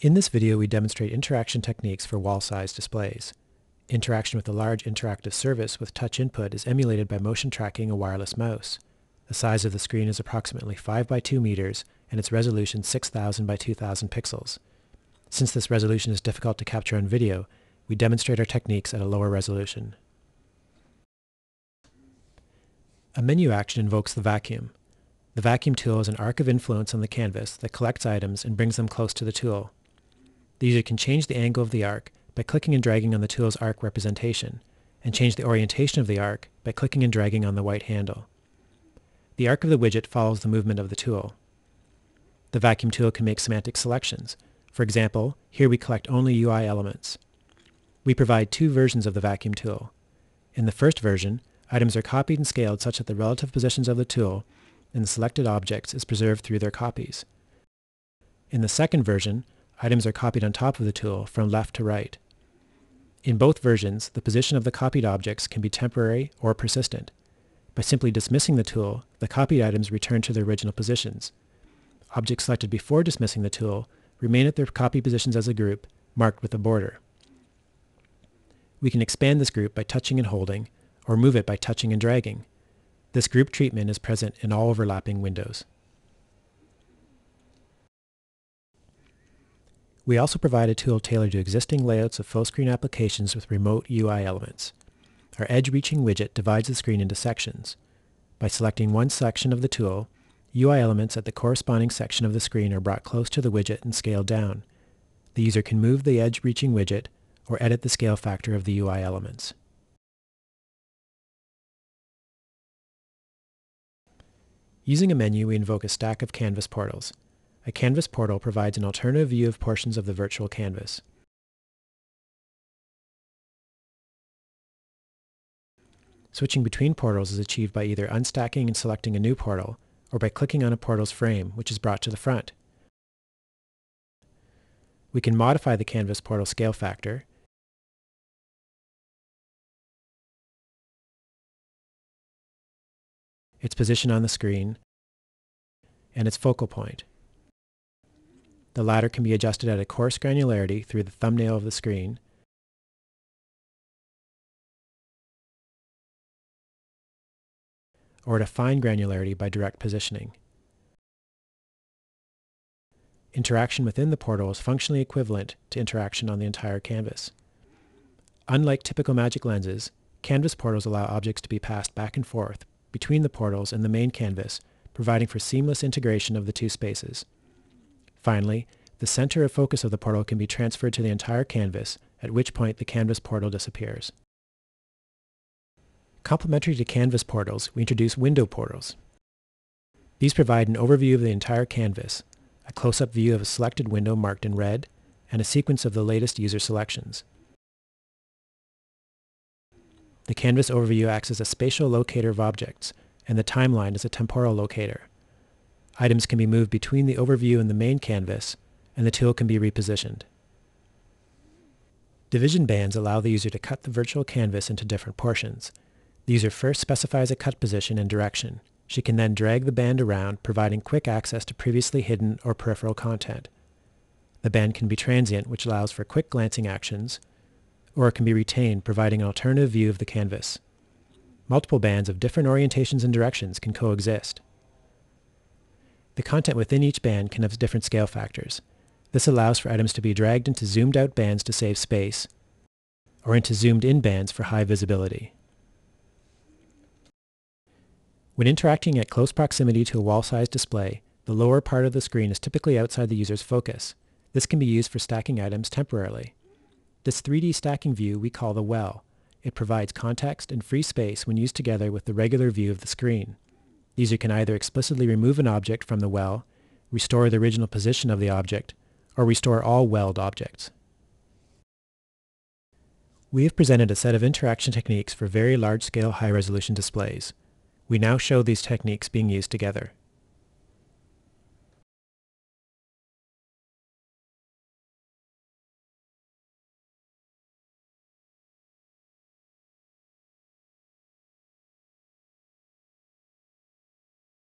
In this video, we demonstrate interaction techniques for wall-size displays. Interaction with a large interactive surface with touch input is emulated by motion tracking a wireless mouse. The size of the screen is approximately 5 by 2 meters and its resolution 6000 by 2000 pixels. Since this resolution is difficult to capture on video, we demonstrate our techniques at a lower resolution. A menu action invokes the vacuum. The vacuum tool is an arc of influence on the canvas that collects items and brings them close to the tool. The user can change the angle of the arc by clicking and dragging on the tool's arc representation, and change the orientation of the arc by clicking and dragging on the white handle. The arc of the widget follows the movement of the tool. The vacuum tool can make semantic selections. For example, here we collect only UI elements. We provide two versions of the vacuum tool. In the first version, items are copied and scaled such that the relative positions of the tool and the selected objects is preserved through their copies. In the second version, items are copied on top of the tool from left to right. In both versions, the position of the copied objects can be temporary or persistent. By simply dismissing the tool, the copied items return to their original positions. Objects selected before dismissing the tool remain at their copy positions as a group, marked with a border. We can expand this group by touching and holding, or move it by touching and dragging. This group treatment is present in all overlapping windows. We also provide a tool tailored to existing layouts of full-screen applications with remote UI elements. Our edge-reaching widget divides the screen into sections. By selecting one section of the tool, UI elements at the corresponding section of the screen are brought close to the widget and scaled down. The user can move the edge-reaching widget or edit the scale factor of the UI elements. Using a menu, we invoke a stack of canvas portals. A canvas portal provides an alternative view of portions of the virtual canvas. Switching between portals is achieved by either unstacking and selecting a new portal, or by clicking on a portal's frame, which is brought to the front. We can modify the canvas portal scale factor, its position on the screen, and its focal point. The latter can be adjusted at a coarse granularity through the thumbnail of the screen, or at a fine granularity by direct positioning. Interaction within the portal is functionally equivalent to interaction on the entire canvas. Unlike typical magic lenses, canvas portals allow objects to be passed back and forth between the portals and the main canvas, providing for seamless integration of the two spaces. Finally, the center of focus of the portal can be transferred to the entire canvas, at which point the canvas portal disappears. Complementary to canvas portals, we introduce window portals. These provide an overview of the entire canvas, a close-up view of a selected window marked in red, and a sequence of the latest user selections. The canvas overview acts as a spatial locator of objects, and the timeline is a temporal locator. Items can be moved between the overview and the main canvas, and the tool can be repositioned. Division bands allow the user to cut the virtual canvas into different portions. The user first specifies a cut position and direction. She can then drag the band around, providing quick access to previously hidden or peripheral content. The band can be transient, which allows for quick glancing actions, or it can be retained, providing an alternative view of the canvas. Multiple bands of different orientations and directions can coexist. The content within each band can have different scale factors. This allows for items to be dragged into zoomed out bands to save space, or into zoomed in bands for high visibility. When interacting at close proximity to a wall-sized display, the lower part of the screen is typically outside the user's focus. This can be used for stacking items temporarily. This 3D stacking view we call the well. It provides context and free space when used together with the regular view of the screen. The user can either explicitly remove an object from the well, restore the original position of the object, or restore all welled objects. We have presented a set of interaction techniques for very large-scale high-resolution displays. We now show these techniques being used together.